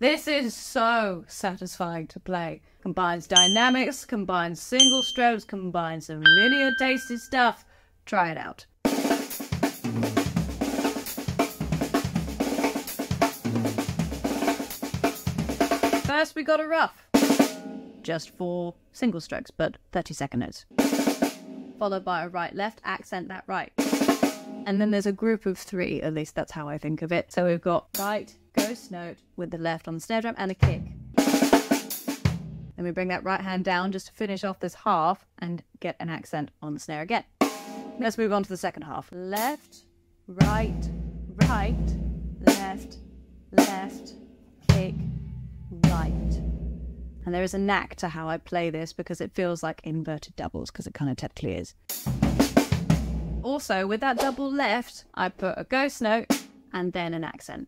This is so satisfying to play. Combines dynamics, combines single strokes, combines some linear tasty stuff. Try it out. First, we got a ruff. Just four single strokes, but 30 second notes. Followed by a right left, accent that right. And then there's a group of three, at least that's how I think of it. So we've got right, ghost note with the left on the snare drum and a kick. Then we bring that right hand down just to finish off this half and get an accent on the snare again. Let's move on to the second half. Left, right, right, left, left, kick, right. And there is a knack to how I play this because it feels like inverted doubles because it kind of technically is. Also, with that double left, I put a ghost note and then an accent.